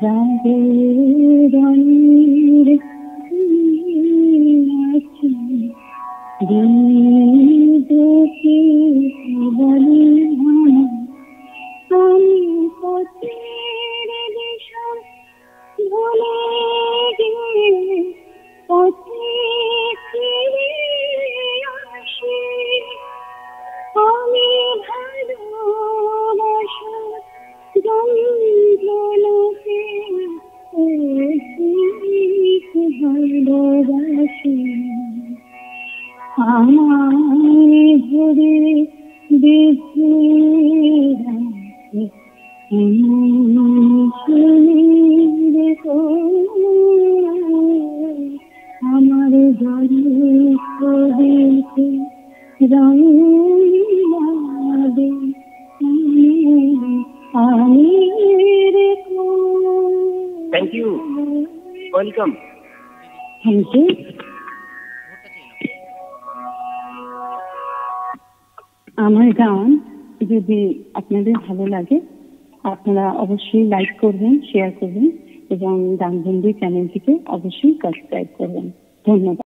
Thank you. আমার জলে কবিতে রঙে আমি thank you welcome thank you আমার গান যদি আপনাদের ভালো লাগে, আপনারা অবশ্যই লাইক করবেন শেয়ার করবেন এবং গানবন্দি চ্যানেলটিকে অবশ্যই সাবস্ক্রাইব করবেন। ধন্যবাদ।